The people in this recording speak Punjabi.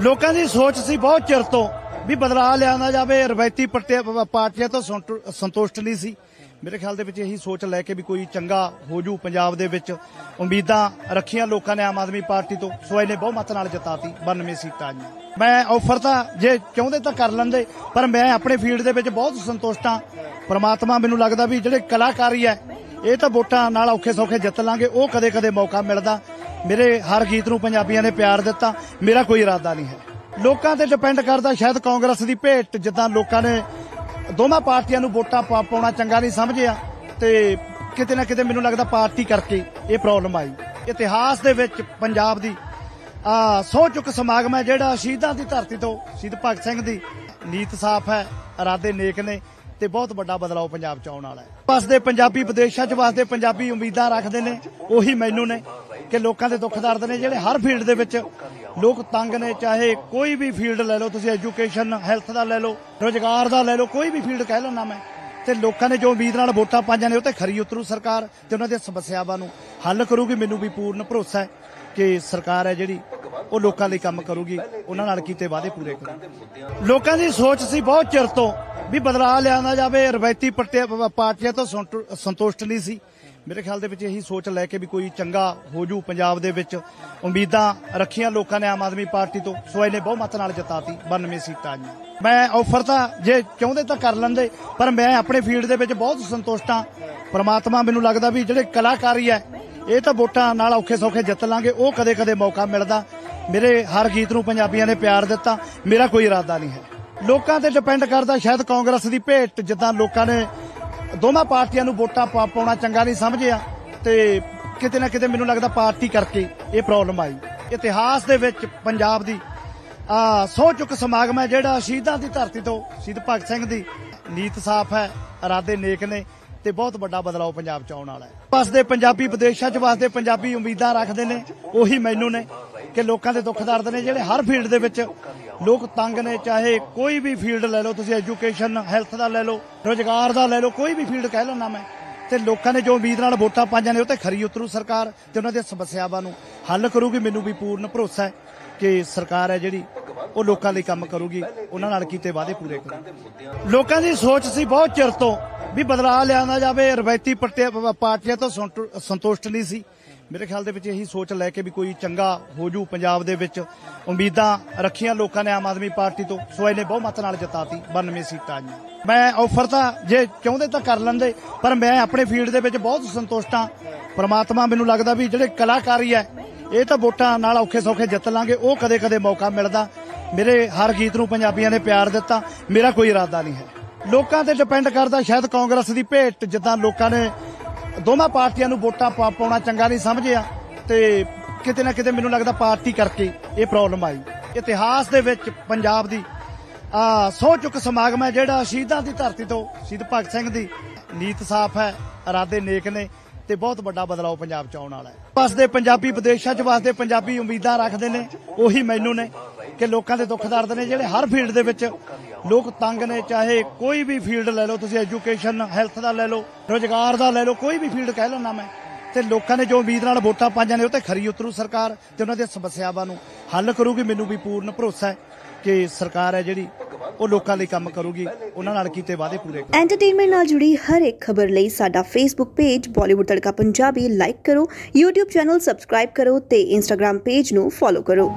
ਲੋਕਾਂ ਦੀ ਸੋਚ ਸੀ ਬਹੁਤ ਚਿਰ ਤੋਂ ਵੀ ਬਦਲਾਅ ਲਿਆਉਣਾ ਜਾਵੇ, ਰਵਾਇਤੀ ਪਾਰਟੀਆਂ ਤੋਂ ਸੰਤੁਸ਼ਟ ਨਹੀਂ ਸੀ। ਮੇਰੇ ਖਿਆਲ ਦੇ ਵਿੱਚ ਇਹੀ ਸੋਚ ਲੈ ਕੇ ਵੀ ਕੋਈ ਚੰਗਾ ਹੋ ਜੂ ਪੰਜਾਬ ਦੇ ਵਿੱਚ। ਉਮੀਦਾਂ ਰੱਖੀਆਂ ਲੋਕਾਂ ਨੇ ਆਮ ਆਦਮੀ ਪਾਰਟੀ ਤੋਂ, ਸੋ ਇਹਨੇ ਬਹੁਮਤ ਨਾਲ ਜਿਤਾਤੀ 92 ਸੀਟਾਂ ਆਈਆਂ। ਮੈਂ ਆਫਰ ਤਾਂ ਜੇ ਚਾਹੁੰਦੇ ਤਾਂ ਕਰ ਲੈਂਦੇ, ਪਰ ਮੈਂ ਆਪਣੇ ਫੀਲਡ ਦੇ ਵਿੱਚ ਬਹੁਤ ਸੰਤੁਸ਼ਟ ਹਾਂ। ਪ੍ਰਮਾਤਮਾ ਮੈਨੂੰ ਲੱਗਦਾ ਵੀ ਜਿਹੜੇ ਕਲਾਕਾਰੀ ਹੈ, ਇਹ ਤਾਂ ਵੋਟਾਂ ਨਾਲ ਔਖੇ ਸੌਖੇ ਜਿੱਤ ਲਾਂਗੇ, ਉਹ ਕਦੇ ਕਦੇ ਮੌਕਾ ਮਿਲਦਾ। ਮੇਰੇ ਹਰ ਗੀਤ ਨੂੰ ਪੰਜਾਬੀਆਂ ਨੇ ਪਿਆਰ ਦਿੱਤਾ, ਮੇਰਾ ਕੋਈ ਇਰਾਦਾ ਨਹੀਂ ਹੈ। ਲੋਕਾਂ ਤੇ ਡਿਪੈਂਡ ਕਰਦਾ ਸ਼ਾਇਦ ਕਾਂਗਰਸ ਦੀ ਭੇਟ, ਜਿੱਦਾਂ ਲੋਕਾਂ ਨੇ ਦੋਵਾਂ ਪਾਰਟੀਆਂ ਨੂੰ ਵੋਟਾਂ ਪਾਉਣਾ ਚੰਗਾ ਨਹੀਂ ਸਮਝਿਆ, ਤੇ ਕਿਤੇ ਨਾ ਕਿਤੇ ਮੈਨੂੰ ਲੱਗਦਾ ਪਾਰਟੀ ਕਰਕੇ ਇਹ ਪ੍ਰੋਬਲਮ ਆਈ। ਇਤਿਹਾਸ ਦੇ ਵਿੱਚ ਪੰਜਾਬ ਦੀ, ਆ ਸੌ ਚੁੱਕ ਸਮਾਗਮ ਹੈ ਜਿਹੜਾ ਸ਼ਹੀਦਾਂ ਦੀ ਧਰਤੀ ਤੋਂ ਸ਼ਹੀਦ ਭਗਤ ਸਿੰਘ ਦੀ ਨੀਤ ਸਾਫ਼ ਹੈ, ਇਰਾਦੇ ਨੇਕ ਨੇ, ਤੇ ਬਹੁਤ ਵੱਡਾ ਬਦਲਾਅ ਪੰਜਾਬ ਚ ਆਉਣ ਵਾਲਾ ਹੈ। ਵਸਦੇ ਪੰਜਾਬੀ ਵਿਦੇਸ਼ਾਂ ਚ ਵਸਦੇ ਪੰਜਾਬੀ ਉਮੀਦਾਂ ਰੱਖਦੇ ਨੇ, ਉਹੀ ਮੈਨੂੰ ਨੇ। ਕਿ ਲੋਕਾਂ ਦੇ ਦੁੱਖ ਦਰਦ ਨੇ ਜਿਹੜੇ ਹਰ ਫੀਲਡ ਦੇ ਵਿੱਚ ਲੋਕ ਤੰਗ ਨੇ, ਚਾਹੇ ਕੋਈ ਵੀ ਫੀਲਡ ਲੈ ਲਓ, ਤੁਸੀਂ ਐਜੂਕੇਸ਼ਨ, ਹੈਲਥ ਦਾ ਲੈ ਲਓ, ਰੋਜ਼ਗਾਰ ਦਾ ਲੈ ਲਓ, ਕੋਈ ਵੀ ਫੀਲਡ ਕਹਿ ਲੈਣਾ ਮੈਂ, ਤੇ ਲੋਕਾਂ ਨੇ ਜੋ ਉਮੀਦ ਨਾਲ ਵੋਟਾਂ ਪਾਈਆਂ ਨੇ, ਉਹ ਤੇ ਖਰੀ ਉਤਰੂ ਸਰਕਾਰ ਤੇ ਉਹਨਾਂ ਦੀਆਂ ਸਮੱਸਿਆਵਾਂ ਨੂੰ ਹੱਲ ਕਰੂਗੀ। ਮੈਨੂੰ ਵੀ ਪੂਰਨ ਭਰੋਸਾ ਹੈ ਕਿ ਸਰਕਾਰ ਹੈ ਜਿਹੜੀ, ਉਹ ਲੋਕਾਂ ਲਈ ਕੰਮ ਕਰੂਗੀ, ਉਹਨਾਂ ਨਾਲ ਕੀਤੇ ਵਾਅਦੇ ਪੂਰੇ ਕਰੂਗੀ। ਲੋਕਾਂ ਦੀ ਸੋਚ ਸੀ ਬਹੁਤ ਚਿਰ ਤੋਂ ਵੀ ਬਦਲਾਅ ਲਿਆਉਣਾ ਜਾਵੇ, ਰਵਾਇਤੀ ਪਾਰਟੀਆਂ ਤੋਂ ਸੰਤੁਸ਼ਟ ਨਹੀਂ ਸੀ। ਮੇਰੇ ਖਿਆਲ ਦੇ ਵਿੱਚ ਇਹੀ ਸੋਚ ਲੈ ਕੇ ਵੀ ਕੋਈ ਚੰਗਾ ਹੋ ਜੂ ਪੰਜਾਬ ਦੇ ਵਿੱਚ। ਉਮੀਦਾਂ ਰੱਖੀਆਂ ਲੋਕਾਂ ਨੇ ਆਮ ਆਦਮੀ ਪਾਰਟੀ ਤੋਂ। ਸੋ ਇਹਨੇ ਬਹੁਮਤ ਨਾਲ ਜਿਤਾਤੀ 92 ਸੀਟਾਂ ਆਈਆਂ। ਮੈਂ ਆਫਰ ਤਾਂ ਜੇ ਚਾਹੁੰਦੇ ਤਾਂ ਕਰ ਲੈਂਦੇ, ਪਰ ਮੈਂ ਆਪਣੇ ਫੀਲਡ ਦੇ ਵਿੱਚ ਬਹੁਤ ਸੰਤੁਸ਼ਟ ਹਾਂ। ਪ੍ਰਮਾਤਮਾ ਮੈਨੂੰ ਲੱਗਦਾ ਵੀ ਜਿਹੜੇ ਕਲਾਕਾਰੀ ਹੈ, ਇਹ ਤਾਂ ਵੋਟਾਂ ਨਾਲ ਔਖੇ ਸੌਖੇ ਜਿੱਤ ਲਾਂਗੇ, ਉਹ ਕਦੇ ਕਦੇ ਮੌਕਾ ਮਿਲਦਾ। ਮੇਰੇ ਹਰ ਗੀਤ ਨੂੰ ਪੰਜਾਬੀਆਂ ਨੇ ਪਿਆਰ ਦਿੱਤਾ, ਮੇਰਾ ਕੋਈ ਇਰਾਦਾ ਨਹੀਂ ਹੈ। ਲੋਕਾਂ ਤੇ ਡਿਪੈਂਡ ਕਰਦਾ ਸ਼ਾਇਦ ਕਾਂਗਰਸ ਦੀ ਭੇਟ, ਜਿੱਦਾਂ ਲੋਕਾਂ ਨੇ ਦੋਵਾਂ ਪਾਰਟੀਆਂ ਨੂੰ ਵੋਟਾਂ ਪਾਉਣਾ ਚੰਗਾ ਨਹੀਂ ਸਮਝਿਆ ਤੇ ਕਿਤੇ ਨਾ ਕਿਤੇ ਮੈਨੂੰ ਲੱਗਦਾ ਪਾਰਟੀ ਕਰਕੇ ਇਹ ਪ੍ਰੋਬਲਮ ਆਈ। ਇਤਿਹਾਸ ਦੇ ਵਿੱਚ ਪੰਜਾਬ ਦੀ, ਆ ਸੌ ਚੁੱਕ ਸਮਾਗਮ ਹੈ ਜਿਹੜਾ ਸ਼ਹੀਦਾਂ ਦੀ ਧਰਤੀ ਤੋਂ ਸ਼ਹੀਦ ਭਗਤ ਸਿੰਘ ਦੀ ਨੀਤ ਸਾਫ਼ ਹੈ, ਇਰਾਦੇ ਨੇਕ ਨੇ ਤੇ ਬਹੁਤ ਵੱਡਾ ਬਦਲਾਅ ਪੰਜਾਬ ਚ ਆਉਣ ਵਾਲਾ ਹੈ। ਵਸਦੇ ਪੰਜਾਬੀ ਵਿਦੇਸ਼ਾਂ ਚ ਵਸਦੇ ਪੰਜਾਬੀ ਉਮੀਦਾਂ ਰੱਖਦੇ ਨੇ, ਉਹੀ ਮੈਨੂੰ ਨੇ ਕਿ ਲੋਕਾਂ ਦੇ ਦੁੱਖ ਦਰਦ ਨੇ ਜਿਹੜੇ ਹਰ ਫੀਲਡ ਦੇ ਵਿੱਚ ਲੋਕ ਤੰਗ ਨੇ, ਚਾਹੇ ਕੋਈ ਵੀ ਫੀਲਡ ਲੈ ਲਓ, ਤੁਸੀਂ ਐਜੂਕੇਸ਼ਨ ਹੈਲਥ ਦਾ ਲੈ ਲਓ, ਰੋਜ਼ਗਾਰ ਦਾ ਲੈ ਲਓ, ਕੋਈ ਵੀ ਫੀਲਡ ਕਹਿ ਲੈਣਾ ਮੈਂ, ਤੇ ਲੋਕਾਂ ਨੇ ਜੋ ਉਮੀਦ ਨਾਲ ਵੋਟਾਂ ਪਾਈਆਂ ਨੇ, ਉਹ ਤੇ ਖਰੀ ਉਤਰੂ ਸਰਕਾਰ ਤੇ ਉਹਨਾਂ ਦੀਆਂ ਸਮੱਸਿਆਵਾਂ ਨੂੰ ਹੱਲ ਕਰੂਗੀ। ਮੈਨੂੰ ਵੀ ਪੂਰਨ ਭਰੋਸਾ ਹੈ ਕਿ ਸਰਕਾਰ ਹੈ ਜਿਹੜੀ ਉਹ ਲੋਕਾਂ ਲਈ ਕੰਮ ਕਰੂਗੀ। ਉਹਨਾਂ ਨਾਲ ਕੀਤੇ ਵਾਅਦੇ ਪੂਰੇ ਕਰੂਗੀ। ਲੋਕਾਂ ਦੀ ਸੋਚ ਸੀ ਬਹੁਤ ਚਿਰ ਤੋਂ ਵੀ ਬਦਲਾਅ ਲਿਆਉਣਾ ਜਾਵੇ, ਰਵਾਇਤੀ ਪਾਰਟੀਆਂ ਤੋਂ ਸੰਤੁਸ਼ਟ ਨਹੀਂ ਸੀ। ਮੇਰੇ ਖਿਆਲ ਦੇ ਵਿੱਚ ਇਹੀ ਸੋਚ ਲੈ ਕੇ ਵੀ ਕੋਈ ਚੰਗਾ ਹੋ ਜੂ ਪੰਜਾਬ ਦੇ ਵਿੱਚ। ਉਮੀਦਾਂ ਰੱਖੀਆਂ ਲੋਕਾਂ ਨੇ ਆਮ ਆਦਮੀ ਪਾਰਟੀ ਤੋਂ। ਸੋ ਇਹਨੇ ਬਹੁਮਤ ਨਾਲ ਜਿਤਾਤੀ 92 ਸੀਟਾਂ ਆਈਆਂ। ਮੈਂ ਆਫਰ ਤਾਂ ਜੇ ਚਾਹੁੰਦੇ ਤਾਂ ਕਰ ਲੈਂਦੇ, ਪਰ ਮੈਂ ਆਪਣੇ ਫੀਲਡ ਦੇ ਵਿੱਚ ਬਹੁਤ ਸੰਤੁਸ਼ਟ ਹਾਂ। ਪ੍ਰਮਾਤਮਾ ਮੈਨੂੰ ਲੱਗਦਾ ਵੀ ਜਿਹੜੇ ਕਲਾਕਾਰੀ ਹੈ, ਇਹ ਤਾਂ ਵੋਟਾਂ ਨਾਲ ਔਖੇ ਸੌਖੇ ਜਿੱਤ ਲਾਂਗੇ, ਉਹ ਕਦੇ ਕਦੇ ਮੌਕਾ ਮਿਲਦਾ। ਮੇਰੇ ਹਰ ਗੀਤ ਨੂੰ ਪੰਜਾਬੀਆਂ ਨੇ ਪਿਆਰ ਦਿੱਤਾ, ਮੇਰਾ ਕੋਈ ਇਰਾਦਾ ਨਹੀਂ ਹੈ। ਲੋਕਾਂ ਤੇ ਡਿਪੈਂਡ ਕਰਦਾ ਸ਼ਾਇਦ ਕਾਂਗਰਸ ਦੀ ਭੇਟ, ਜਿੱਦਾਂ ਲੋਕਾਂ ਨੇ ਦੋਵਾਂ ਪਾਰਟੀਆਂ ਨੂੰ ਵੋਟਾਂ ਪਾ- ਪਾਉਣਾ ਚੰਗਾ ਨਹੀਂ ਸਮਝਿਆ, ਤੇ ਕਿਤੇ ਨਾ ਕਿਤੇ ਮੈਨੂੰ ਲੱਗਦਾ ਪਾਰਟੀ ਕਰਕੇ ਇਹ ਪ੍ਰੋਬਲਮ ਆਈ। ਇਤਿਹਾਸ ਦੇ ਵਿੱਚ ਪੰਜਾਬ ਦੀ, ਆ ਸੌ ਚੁੱਕ ਸਮਾਗਮ ਹੈ ਜਿਹੜਾ ਸ਼ਹੀਦਾਂ ਦੀ ਧਰਤੀ ਤੋਂ ਸ਼ਹੀਦ ਭਗਤ ਸਿੰਘ ਦੀ ਨੀਤ ਸਾਫ਼ ਹੈ, ਇਰਾਦੇ ਨੇਕ ਨੇ, ਤੇ ਬਹੁਤ ਵੱਡਾ ਬਦਲਾਅ ਪੰਜਾਬ ਚ ਆਉਣ ਵਾਲਾ ਹੈ। ਵਸਦੇ ਪੰਜਾਬੀ ਵਿਦੇਸ਼ਾਂ ਚ ਵਸਦੇ ਪੰਜਾਬੀ ਉਮੀਦਾਂ ਰੱਖਦੇ ਨੇ, ਉਹੀ ਮੈਨੂੰ ਨੇ। ਕਿ ਲੋਕਾਂ ਦੇ ਦੁੱਖ ਦਰਦ ਨੇ ਜਿਹੜੇ ਹਰ ਫੀਲਡ ਦੇ ਵਿੱਚ ਲੋਕ ਤੰਗ ਨੇ, ਚਾਹੇ ਕੋਈ ਵੀ ਫੀਲਡ ਲੈ ਲਓ, ਤੁਸੀਂ ਐਜੂਕੇਸ਼ਨ, ਹੈਲਥ ਦਾ ਲੈ ਲਓ, ਰੋਜ਼ਗਾਰ ਦਾ ਲੈ ਲਓ, ਕੋਈ ਵੀ ਫੀਲਡ ਕਹਿ ਲੈਣਾ ਮੈਂ, ਤੇ ਲੋਕਾਂ ਨੇ ਜੋ ਉਮੀਦ ਨਾਲ ਵੋਟਾਂ ਪਾਈਆਂ ਨੇ, ਉਹ ਤੇ ਖਰੀ ਉਤਰੂ ਸਰਕਾਰ ਤੇ ਉਹਨਾਂ ਦੀਆਂ ਸਮੱਸਿਆਵਾਂ ਨੂੰ ਹੱਲ ਕਰੂਗੀ। ਮੈਨੂੰ ਵੀ ਪੂਰਨ ਭਰੋਸਾ ਹੈ ਕਿ ਸਰਕਾਰ ਹੈ ਜਿਹੜੀ, ਉਹ ਲੋਕਾਂ ਲਈ ਕੰਮ ਕਰੂਗੀ। ਉਹਨਾਂ ਨਾਲ ਕੀਤੇ ਵਾਅਦੇ ਪੂਰੇ ਕਰੂਗੀ। ਐਂਟਰਟੇਨਮੈਂਟ ਨਾਲ ਜੁੜੀ ਹਰ ਇੱਕ ਖਬਰ ਲਈ ਸਾਡਾ Facebook page Bollywood Tadka Punjabi like ਕਰੋ, YouTube ਚੈਨਲ ਸਬਸਕ੍ਰਾਈਬ ਕਰੋ ਤੇ Instagram ਪੇਜ ਨੂੰ ਫੋਲੋ ਕਰੋ।